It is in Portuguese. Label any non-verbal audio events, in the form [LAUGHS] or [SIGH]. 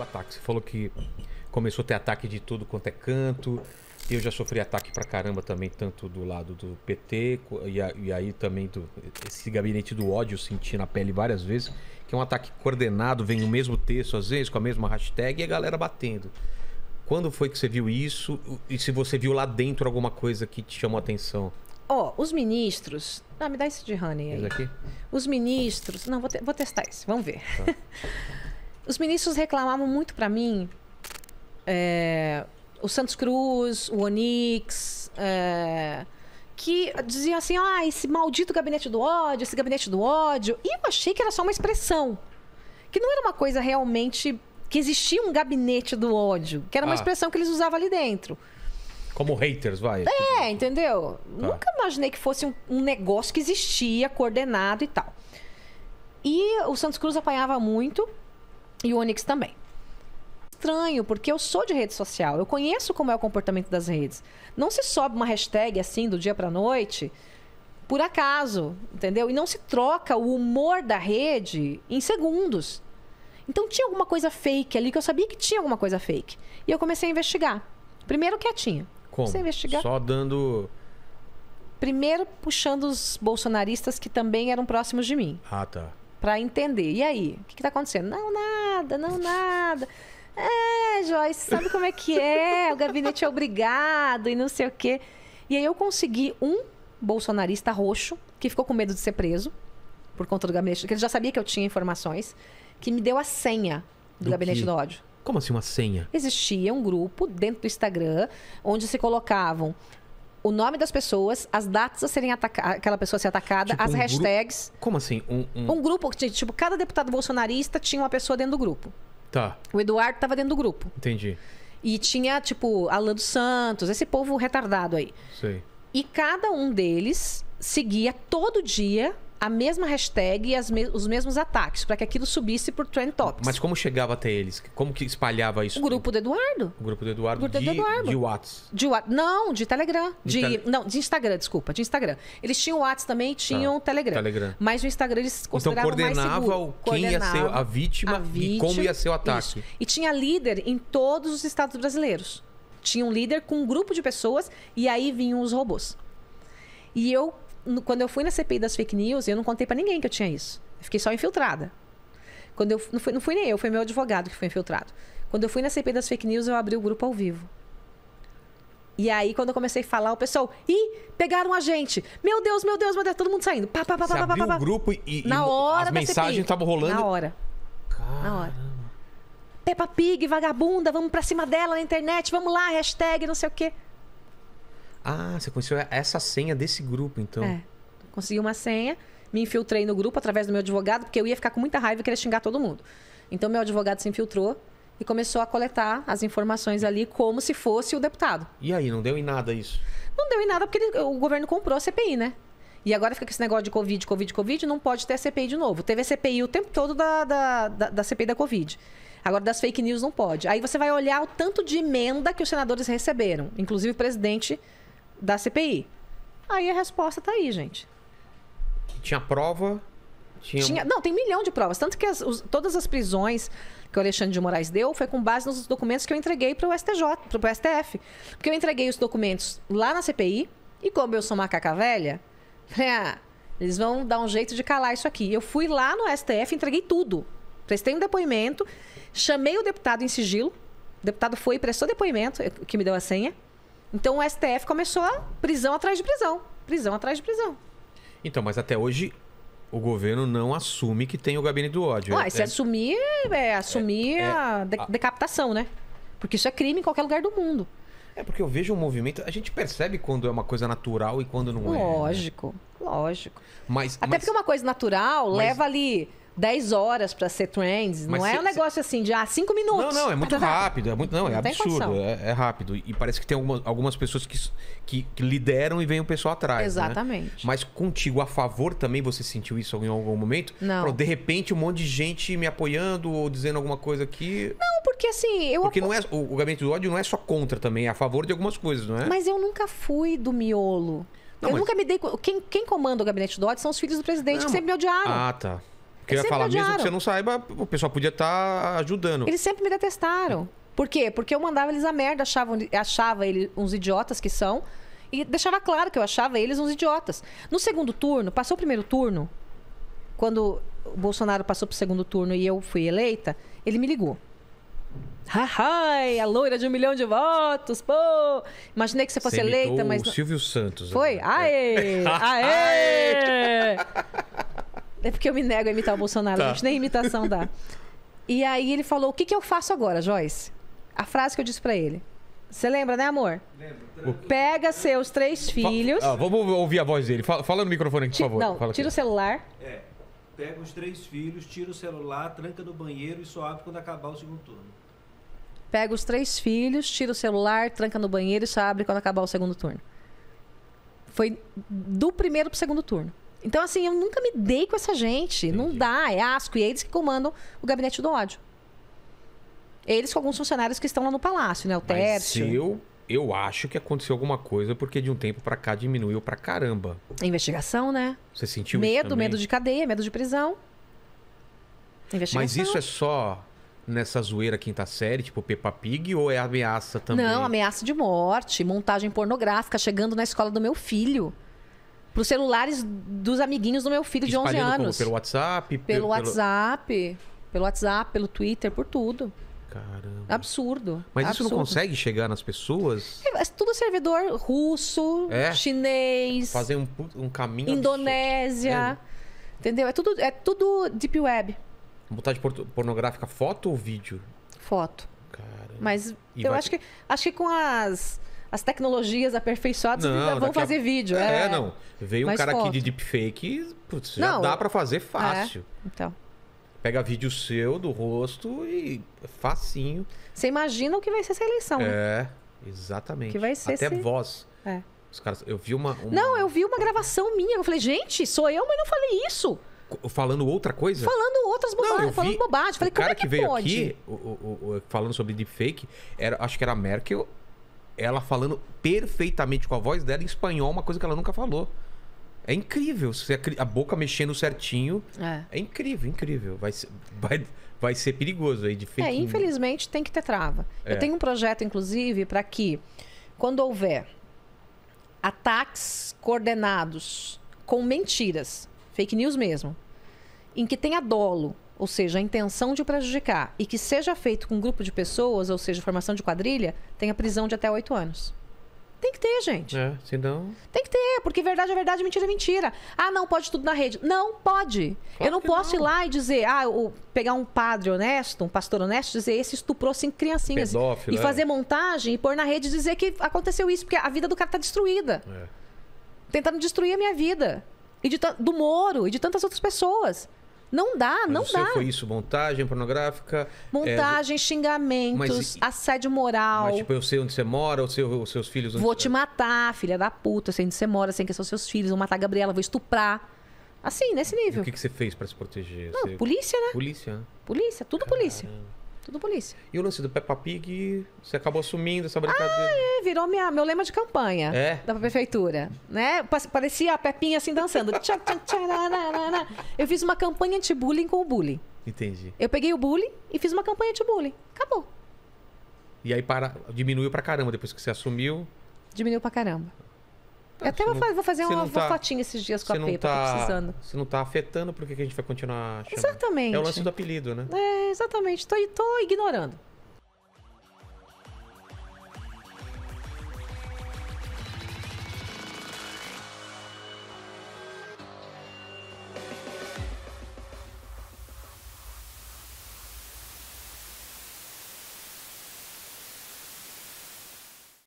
do ataque. Você falou que começou a ter ataque de tudo quanto é canto. Eu já sofri ataque pra caramba também, tanto do lado do PT, e, a- e aí também do, esse gabinete do ódio eu senti na pele várias vezes, que é um ataque coordenado, vem o mesmo texto às vezes, com a mesma hashtag e a galera batendo. Quando foi que você viu isso? E se você viu lá dentro alguma coisa que te chamou a atenção? Ó, os ministros. Ah, me dá esse de honey aí. Esse aqui? Os ministros. Não, vou, te- vou testar esse, vamos ver. Tá. [LAUGHS] Os ministros reclamavam muito pra mim. é, o Santos Cruz, o Onix. é, que diziam assim: ah, esse maldito gabinete do ódio, esse gabinete do ódio. E eu achei que era só uma expressão. Que não era uma coisa realmente. Que existia um gabinete do ódio. Que era uma Ah. expressão que eles usavam ali dentro. Como haters, vai. É, entendeu? Nunca imaginei que fosse um, um negócio que existia, coordenado e tal. E o Santos Cruz apanhava muito e o Onix também. Estranho, porque eu sou de rede social, eu conheço como é o comportamento das redes. Não se sobe uma hashtag assim do dia pra noite por acaso, entendeu? E não se troca o humor da rede em segundos. Então tinha alguma coisa fake ali que eu sabia que tinha alguma coisa fake. E eu comecei a investigar. Primeiro quietinha. Como? Comecei a investigar. Só dando. Primeiro puxando os bolsonaristas que também eram próximos de mim, Ah, tá. Pra entender. E aí, o que, que tá acontecendo? Não, nada, não, nada. É, Joyce, sabe como é que é? O gabinete é obrigado e não sei o quê. E aí eu consegui um bolsonarista roxo que ficou com medo de ser preso por conta do gabinete, que ele já sabia que eu tinha informações, que me deu a senha do, Do gabinete quê? do ódio. Como assim uma senha? Existia um grupo dentro do Instagram onde se colocavam o nome das pessoas, as datas a serem atacadas, aquela pessoa ser atacada, Tipo as um hashtags. Como assim? Um. um- Um grupo, que, tipo, cada deputado bolsonarista tinha uma pessoa dentro do grupo. Tá, O Eduardo estava dentro do grupo. entendi. E tinha, tipo, Alan dos Santos, esse povo retardado aí. Sei. E cada um deles seguia todo dia a mesma hashtag e me- os mesmos ataques, para que aquilo subisse por Trend Topics. Mas como chegava até eles? Como que espalhava isso? O grupo do Eduardo. O grupo do Eduardo O grupo do de, Eduardo. de Whats. De Wha- Não, de Telegram. De De, Não, de Instagram, desculpa. De Instagram. Eles tinham o WhatsApp também e tinham o Telegram. Telegram. Mas o Instagram eles Então consideravam mais coordenava seguro. o- quem ia ser a vítima e como ia ser o ataque. Isso. E tinha líder em todos os estados brasileiros. Tinha um líder com um grupo de pessoas e aí vinham os robôs. E eu, no- quando eu fui na CPI das fake news, eu não contei pra ninguém que eu tinha isso. Eu fiquei só infiltrada. Quando eu, não, fui, não fui nem eu, foi meu advogado que foi infiltrado. Quando eu fui na CPI das fake news, eu abri o grupo ao vivo. E aí, quando eu comecei a falar, o pessoal, ih, pegaram a gente. Meu Deus, meu Deus, meu Deus, todo mundo saindo. Pá, pá, pá, Você pá, abriu pá, o pá. grupo e, e Na mo- hora as mensagens estavam rolando. Na hora. Na hora. Peppa Pig, vagabunda, vamos pra cima dela na internet, vamos lá, hashtag, não sei o quê. Ah, você conheceu essa senha desse grupo, então. É. Consegui uma senha, me infiltrei no grupo através do meu advogado, porque eu ia ficar com muita raiva e querer xingar todo mundo. Então, meu advogado se infiltrou e começou a coletar as informações ali como se fosse o deputado. E aí, não deu em nada isso? Não deu em nada porque ele- o governo comprou a CPI, né? E agora fica com esse negócio de Covid, Covid, Covid, não pode ter a CPI de novo. Teve a CPI o tempo todo da, da, da, da CPI da Covid. Agora, das fake news não pode. Aí você vai olhar o tanto de emenda que os senadores receberam, inclusive o presidente da CPI. Aí a resposta tá aí, gente. Tinha prova, tinha... Tinha- não, tem um milhão de provas. Tanto que as- os- todas as prisões que o Alexandre de Moraes deu foi com base nos documentos que eu entreguei para o STJ, para o STF. Porque eu entreguei os documentos lá na CPI e como eu sou macaca velha, falei, ah, eles vão dar um jeito de calar isso aqui. Eu fui lá no STF, entreguei tudo. Prestei um depoimento, chamei o deputado em sigilo. O deputado foi e prestou depoimento, que me deu a senha. Então o STF começou a prisão atrás de prisão. Prisão atrás de prisão. Então, mas até hoje o governo não assume que tem o gabinete do ódio. Uai, É- se assumir, é assumir é- a de- a- decapitação, né? Porque isso é crime em qualquer lugar do mundo. É porque eu vejo um movimento, a gente percebe quando é uma coisa natural e quando não é. né? Lógico, lógico. Mas, Até mas- porque uma coisa natural mas- leva ali 10 horas pra ser trends. Mas não é um negócio assim de ah, 5 Não, minutos. não, é muito [LAUGHS] rápido. É muito, não, é Não absurdo. É, é rápido. E parece que tem algumas, algumas pessoas que, que, que lideram e vem o pessoal atrás. né? Exatamente. Mas contigo, a favor também, você sentiu isso em algum momento? Não. Falou, de repente, um monte de gente me apoiando ou dizendo alguma coisa aqui. Não, porque assim, eu Porque apo- não é, o, o gabinete do ódio não é só contra também, é a favor de algumas coisas, não é? Mas eu nunca fui do miolo. Não, eu mas- nunca me dei. Quem, quem comanda o gabinete do ódio são os filhos do presidente, Não, que sempre me odiaram. Ah, tá. Porque eu ia falar, mesmo que você não saiba, o pessoal podia estar ajudando. Eles sempre me detestaram. Por quê? Porque eu mandava eles a merda, achavam, achava eles uns idiotas que são, e deixava claro que eu achava eles uns idiotas. No segundo turno, passou o primeiro turno, quando o Bolsonaro passou pro segundo turno e eu fui eleita, ele me ligou. Ai, a loira de um milhão de votos, pô! Imaginei que você fosse Você eleita, mas. o Silvio Santos. Foi? né? [LAUGHS] Aê! Aê! É porque eu me nego a imitar o Bolsonaro, Tá. gente, nem imitação dá. E aí ele falou: o que, que eu faço agora, Joyce? A frase que eu disse pra ele. Você lembra, né, amor? Lembra? Pega seus três Fa- filhos. Ah, vamos ouvir a voz dele. Fala, fala no microfone aqui, por favor. não, Fala tira o aqui. celular. É. Pega os três filhos, tira o celular, tranca no banheiro e só abre quando acabar o segundo turno. Pega os três filhos, tira o celular, tranca no banheiro e só abre quando acabar o segundo turno. Foi do primeiro pro segundo turno. Então, assim, eu nunca me dei com essa gente. Não Entendi. dá, é asco. E eles que comandam o gabinete do ódio. Eles com alguns funcionários que estão lá no palácio, né? O Mas Tércio. eu, eu acho que aconteceu alguma coisa porque de um tempo pra cá diminuiu pra caramba. Investigação, né? Você sentiu medo, medo de cadeia, medo de prisão. Investigação. Mas isso é só nessa zoeira quinta série, tipo Peppa Pig, ou é ameaça também? Não, ameaça de morte, montagem pornográfica chegando na escola do meu filho. Pros celulares dos amiguinhos do meu filho de 11 Espalhando como? anos. Pelo WhatsApp? Pelo WhatsApp, pelo WhatsApp, pelo Twitter, por tudo. Caramba. Absurdo. Mas isso não absurdo. consegue chegar nas pessoas? É tudo servidor russo, É? chinês, Fazer um, um caminho absurdo. Indonésia. Entendeu? É tudo, é tudo deep web. Botar de pornográfica foto ou vídeo? Foto. Caramba. Mas E eu acho que acho que com as, as tecnologias aperfeiçoadas ainda vão daqui a- fazer vídeo. É, É, não. Veio um cara aqui foto. de deepfake, putz, já Não, dá pra fazer fácil. Então. Pega vídeo seu do rosto e é facinho. Você imagina o que vai ser essa eleição. né? É, exatamente. Que vai ser Até esse- voz. É. Os caras, eu vi uma, uma- Não, eu vi uma gravação minha. Eu falei, gente, sou eu, mas não falei isso. falando outra coisa. Falando outras Não, bobagens, eu falando bobagem. Falei, o cara como é que, que veio pode? aqui, o- o- o- falando sobre deepfake, era, acho que era a Merkel, ela falando perfeitamente com a voz dela em espanhol, uma coisa que ela nunca falou. É incrível. A boca mexendo certinho. É. É incrível, incrível. Vai ser, [LAUGHS] vai, vai ser perigoso aí de fake É, infelizmente tem que ter trava. É. Eu tenho um projeto, inclusive, para que, quando houver ataques coordenados com mentiras, fake news mesmo, em que tenha dolo, ou seja, a intenção de prejudicar, e que seja feito com um grupo de pessoas, ou seja, formação de quadrilha, tenha prisão de até oito anos. Tem que ter, gente. É, senão. Tem que ter, porque verdade é verdade, mentira é mentira. Ah, não, pode tudo na rede. Não pode. Claro eu não posso não. ir lá e dizer, ah, o- pegar um padre honesto, um pastor honesto, dizer esse estuprou cinco criancinhas. Pedófilo, e é. fazer montagem e pôr na rede e dizer que aconteceu isso, porque a vida do cara tá destruída. É. Tentando destruir a minha vida. E de do Moro e de tantas outras pessoas. Não dá, não dá. foi isso, montagem pornográfica. Montagem, xingamentos, Mas e- assédio é, moral. mas tipo, eu sei onde você mora, os seu- os seus filhos onde Vou te matar, filha da puta, sei onde você mora, sei que são seus filhos, vou matar a Gabriela, vou estuprar. Assim, nesse E nível. o que, que você fez pra se proteger? Não, Você- polícia, né? Polícia, né? Polícia, tudo polícia. Tudo polícia. E o lance do Peppa Pig, você acabou assumindo essa brincadeira. É, virou minha, meu lema de campanha É? da prefeitura. Né? Pa- Parecia a Pepinha assim dançando. Eu fiz uma campanha anti-bullying com o bullying. Entendi. Eu peguei o bullying e fiz uma campanha anti-bullying. Acabou. E aí para... diminuiu pra caramba depois que você assumiu. Diminuiu pra caramba. Eu até vou, não- vou fazer uma, tá- fotinha esses dias com a Pepa, tô tá, precisando. você não tá afetando, por que que a gente vai continuar chamando? Exatamente. É o lance do apelido, né? É, exatamente. Tô, tô ignorando.